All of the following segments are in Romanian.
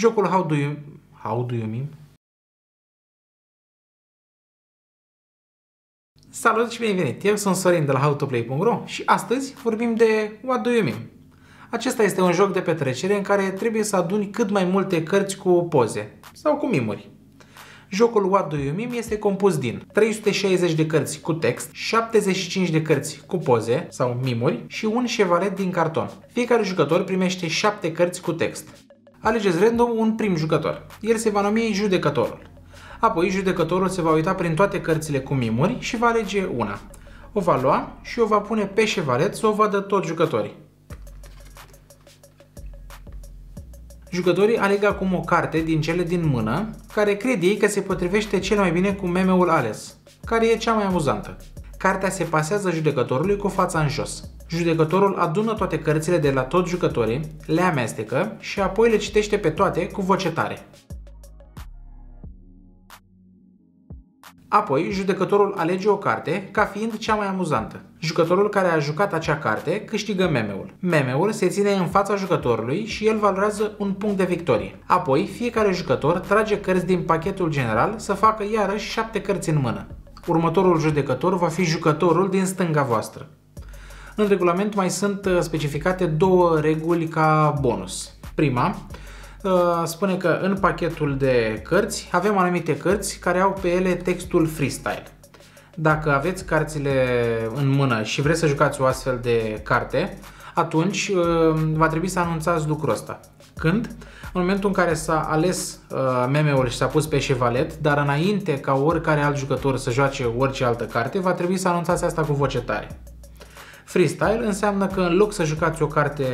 Jocul How Do You... How Do You Mean? Salut și bine venit! Eu sunt Sorin de la howtoplay.ro și astăzi vorbim de What Do You Mean? Acesta este un joc de petrecere în care trebuie să aduni cât mai multe cărți cu poze sau cu mimuri. Jocul What Do You Meme este compus din 360 de cărți cu text, 75 de cărți cu poze sau mimuri și un șevalet din carton. Fiecare jucător primește 7 cărți cu text. Alegeți random un prim jucător. El se va numi judecătorul. Apoi judecătorul se va uita prin toate cărțile cu mimuri și va alege una. O va lua și o va pune pe șevalet să o vadă toți jucătorii. Jucătorii aleg acum o carte din cele din mână, care cred ei că se potrivește cel mai bine cu memeul ales, care e cea mai amuzantă. Cartea se pasează judecătorului cu fața în jos. Judecătorul adună toate cărțile de la toți jucătorii, le amestecă și apoi le citește pe toate cu voce tare. Apoi, judecătorul alege o carte ca fiind cea mai amuzantă. Jucătorul care a jucat acea carte câștigă memeul. Memeul se ține în fața jucătorului și el valorează un punct de victorie. Apoi, fiecare jucător trage cărți din pachetul general să facă iarăși șapte cărți în mână. Următorul judecător va fi jucătorul din stânga voastră. În regulament mai sunt uh, specificate două reguli ca bonus. Prima, Uh, spune că în pachetul de cărți avem anumite cărți care au pe ele textul freestyle. Dacă aveți cărțile în mână și vreți să jucați o astfel de carte, atunci uh, va trebui să anunțați lucrul ăsta. Când? În momentul în care s-a ales uh, meme-ul și s-a pus pe șevalet, dar înainte ca oricare alt jucător să joace orice altă carte, va trebui să anunțați asta cu voce tare. Freestyle înseamnă că în loc să jucați o carte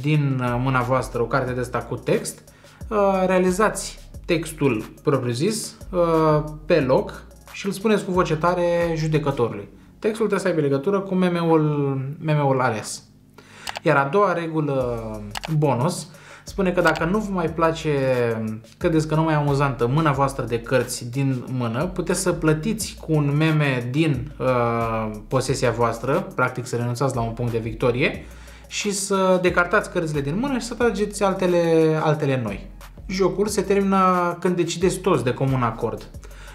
din mâna voastră, o carte de asta cu text, Uh, realizați textul propriu-zis uh, pe loc și îl spuneți cu voce tare judecătorului. Textul trebuie să aibă legătură cu meme-ul, meme-ul ales. Iar a doua regulă bonus spune că dacă nu vă mai place, credeți că nu mai e amuzantă mâna voastră de cărți din mână, puteți să plătiți cu un meme din uh, posesia voastră, practic să renunțați la un punct de victorie și să decartați cărțile din mână și să trageți altele, altele noi. Jocul se termină când decideți toți de comun acord.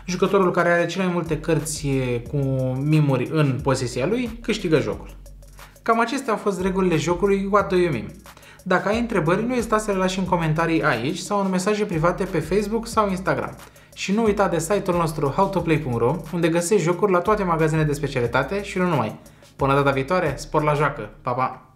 Jucătorul care are cele mai multe cărți cu mimuri în posesia lui câștigă jocul. Cam acestea au fost regulile jocului What Do You Mean? Dacă ai întrebări, nu ezita să le lași în comentarii aici sau în mesaje private pe Facebook sau Instagram. Și nu uita de site-ul nostru howtoplay.ro unde găsești jocuri la toate magazinele de specialitate și nu numai. Până data viitoare, spor la joacă! Pa, pa!